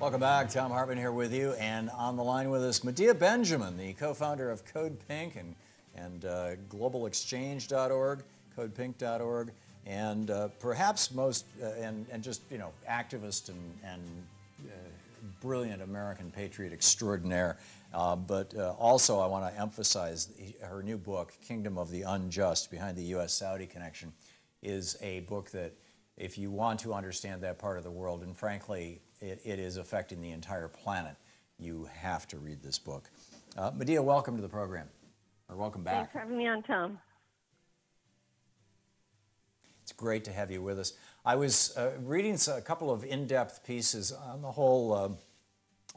Welcome back. Thom Hartmann here with you, and on the line with us, Medea Benjamin, the co-founder of Code Pink and, and uh, globalexchange.org, codepink.org, and uh, perhaps most, uh, and, and just, you know, activist and, and uh, brilliant American patriot extraordinaire. Uh, but uh, also, I want to emphasize her new book, Kingdom of the Unjust Behind the U.S. Saudi Connection, is a book that, if you want to understand that part of the world, and frankly, it, it is affecting the entire planet, you have to read this book. Uh, Medea, welcome to the program, or welcome back. Thanks for having me on, Thom. It's great to have you with us. I was uh, reading a couple of in-depth pieces on the whole uh,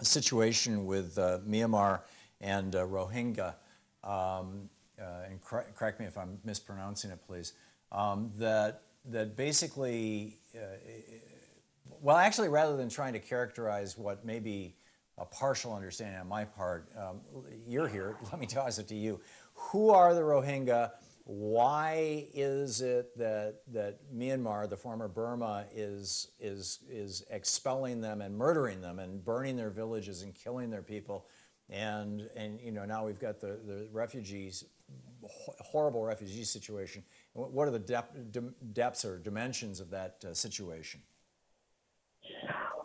situation with uh, Myanmar and uh, Rohingya, um, uh, and cor correct me if I'm mispronouncing it, please, um, that, that basically well, actually, rather than trying to characterize what may be a partial understanding on my part, um, you're here. Let me toss it to you. Who are the Rohingya? Why is it that that Myanmar, the former Burma, is is is expelling them and murdering them and burning their villages and killing their people? And and you know now we've got the the refugees, horrible refugee situation. What are the dep depths or dimensions of that uh, situation?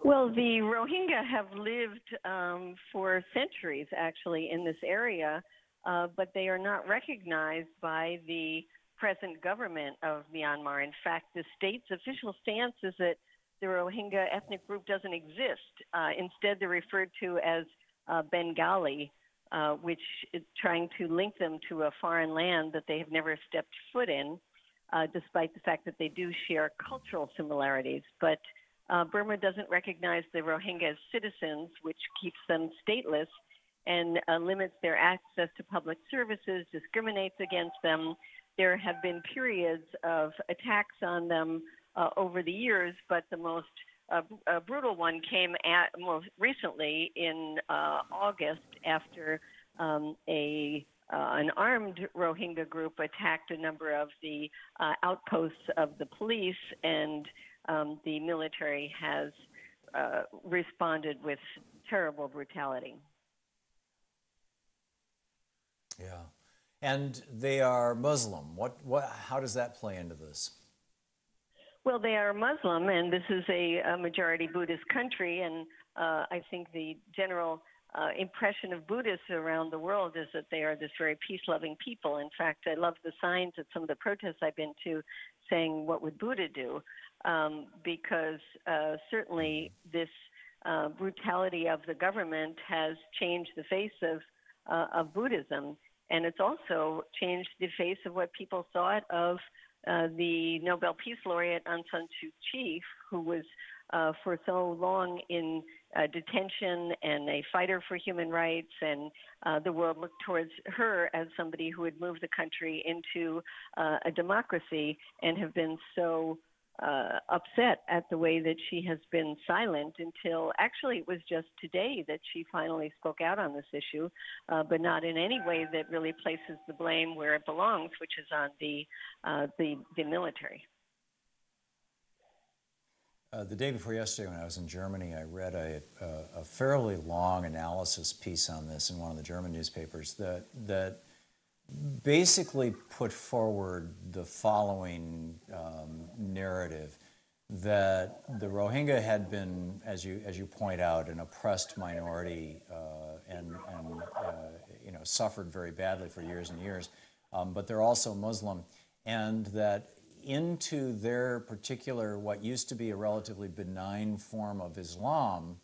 Well, the Rohingya have lived um, for centuries actually in this area, uh, but they are not recognized by the present government of Myanmar. In fact, the state's official stance is that the Rohingya ethnic group doesn't exist. Uh, instead, they're referred to as uh, Bengali, uh, which is trying to link them to a foreign land that they have never stepped foot in, uh, despite the fact that they do share cultural similarities. But uh, Burma doesn't recognize the Rohingya as citizens, which keeps them stateless and uh, limits their access to public services, discriminates against them. There have been periods of attacks on them uh, over the years, but the most uh, uh, brutal one came at most recently in uh, August after um, a an armed Rohingya group attacked a number of the outposts of the police and um, the military has uh, responded with terrible brutality. Yeah. And they are Muslim. What, what, how does that play into this? Well, they are Muslim, and this is a, a majority Buddhist country, and uh, I think the general uh, impression of Buddhists around the world is that they are this very peace-loving people. In fact, I love the signs at some of the protests I've been to saying, "What would Buddha do?" um, because uh, certainly this uh, brutality of the government has changed the face of, uh, of Buddhism. And it's also changed the face of what people thought of uh, the Nobel Peace Laureate Aung San Suu Kyi, who was uh, for so long in uh, detention and a fighter for human rights, and uh, the world looked towards her as somebody who had moved the country into uh, a democracy and have been so uh, upset at the way that she has been silent until actually it was just today that she finally spoke out on this issue, uh, but not in any way that really places the blame where it belongs, which is on the uh, the, the military. Uh, the day before yesterday, when I was in Germany, I read a, a, a fairly long analysis piece on this in one of the German newspapers that that basically put forward the following um, narrative that the Rohingya had been, as you as you point out, an oppressed minority uh, and and uh, you know suffered very badly for years and years, um, but they're also Muslim, and that into their particular what used to be a relatively benign form of Islam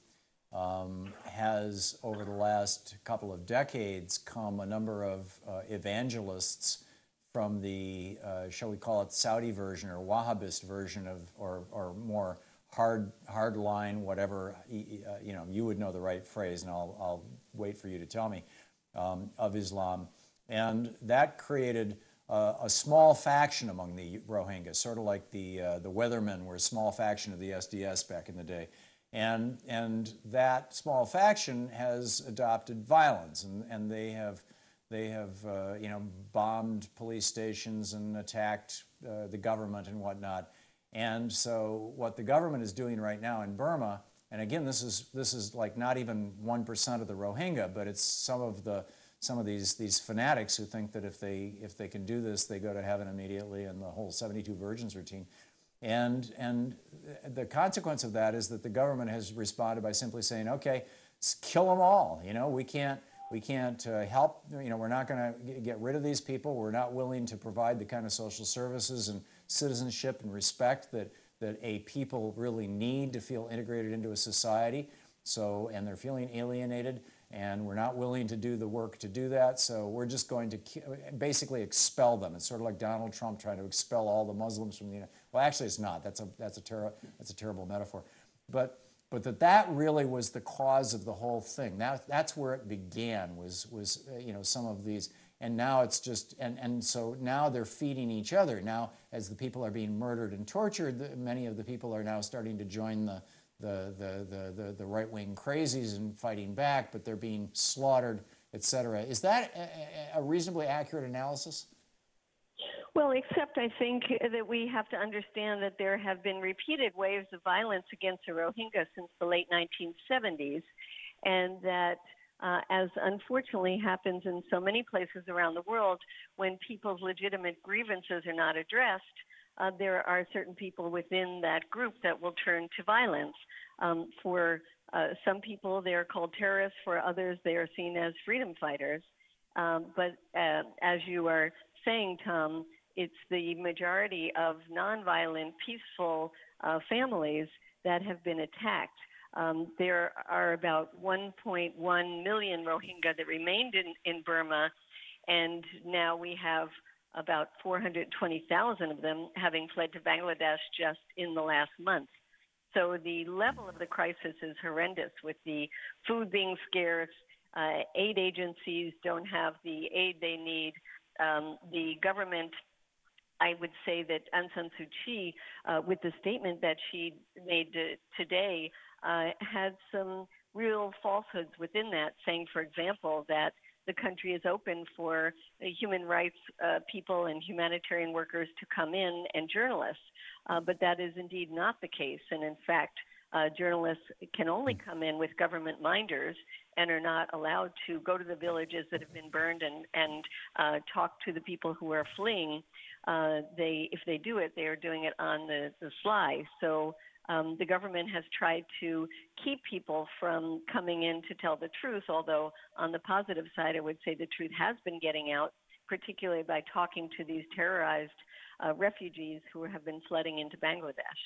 um, has, over the last couple of decades, come a number of uh, evangelists from the, uh, shall we call it, Saudi version or Wahhabist version of, or, or more hard, hard line, whatever, uh, you know, you would know the right phrase, and I'll, I'll wait for you to tell me, um, of Islam. And that created uh, a small faction among the Rohingya, sort of like the, uh, the Weathermen were a small faction of the SDS back in the day. And, and that small faction has adopted violence, and, and they have, they have uh, you know, bombed police stations and attacked uh, the government and whatnot. And so what the government is doing right now in Burma, and again, this is this is like not even one percent of the Rohingya, but it's some of the some of these these fanatics who think that if they if they can do this, they go to heaven immediately, and the whole 72 virgins routine. And and the consequence of that is that the government has responded by simply saying, okay, kill them all. You know, we can't we can't uh, help. You know, we're not going to get rid of these people. We're not willing to provide the kind of social services and citizenship and respect that that a people really need to feel integrated into a society. So, and they're feeling alienated and we're not willing to do the work to do that. So we're just going to basically expel them. It's sort of like Donald Trump trying to expel all the Muslims from the United. Well, actually, it's not. That's a that's a ter- that's a terrible metaphor, but but that that really was the cause of the whole thing. That that's where it began. Was was uh, you know some of these. And now it's just, and, and so now they're feeding each other. Now, as the people are being murdered and tortured, many of the people are now starting to join the, the, the, the, the, right wing crazies and fighting back, but they're being slaughtered, et cetera. Is that a, a reasonably accurate analysis? Well, except I think that we have to understand that there have been repeated waves of violence against the Rohingya since the late 1970s, and that uh, as unfortunately happens in so many places around the world, when people's legitimate grievances are not addressed, uh, there are certain people within that group that will turn to violence. Um, for uh, some people, they are called terrorists. For others, they are seen as freedom fighters. Um, but uh, as you are saying, Thom, it's the majority of nonviolent, peaceful uh, families that have been attacked. Um, there are about 1.1 million Rohingya that remained in, in Burma, and now we have about 420,000 of them having fled to Bangladesh just in the last month. So the level of the crisis is horrendous with the food being scarce, uh, aid agencies don't have the aid they need. Um, the government, I would say that Aung San Suu Kyi, uh, with the statement that she made uh, today, had some real falsehoods within that, saying, for example, that the country is open for human rights uh, people and humanitarian workers to come in and journalists. Uh, but that is indeed not the case. And in fact, uh, journalists can only come in with government minders and are not allowed to go to the villages that have been burned and, and uh, talk to the people who are fleeing. Uh, they, if they do it, they are doing it on the, the sly. So um, the government has tried to keep people from coming in to tell the truth, although on the positive side, I would say the truth has been getting out, particularly by talking to these terrorized uh, refugees who have been flooding into Bangladesh.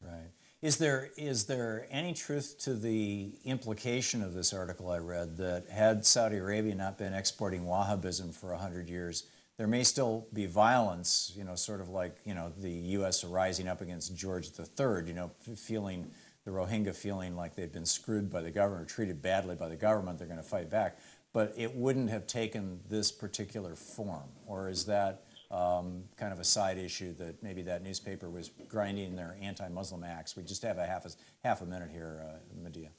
Right. Is there is there any truth to the implication of this article I read that had Saudi Arabia not been exporting Wahhabism for 100 years, there may still be violence, you know, sort of like, you know, the U.S. rising up against George III, you know, feeling, the Rohingya feeling like they've been screwed by the government, or treated badly by the government, they're going to fight back. But it wouldn't have taken this particular form, or is that um, kind of a side issue that maybe that newspaper was grinding their anti-Muslim acts? We just have a half a, half a minute here, uh, Medea.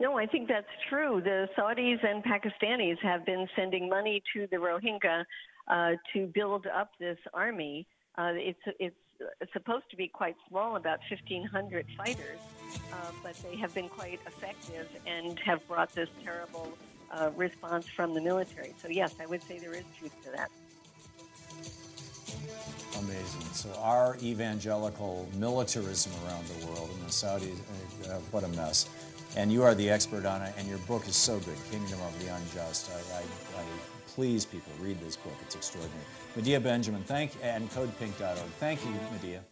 No, I think that's true. The Saudis and Pakistanis have been sending money to the Rohingya uh, to build up this army. Uh, it's it's supposed to be quite small, about 1,500 fighters, uh, but they have been quite effective and have brought this terrible uh, response from the military. So yes, I would say there is truth to that. Amazing. So our evangelical militarism around the world, and the Saudis, uh, what a mess. And you are the expert on it, and your book is so good, Kingdom of the Unjust. I, I, I please, people, read this book. It's extraordinary. Medea Benjamin, thank and codepink.org. Thank you, Medea.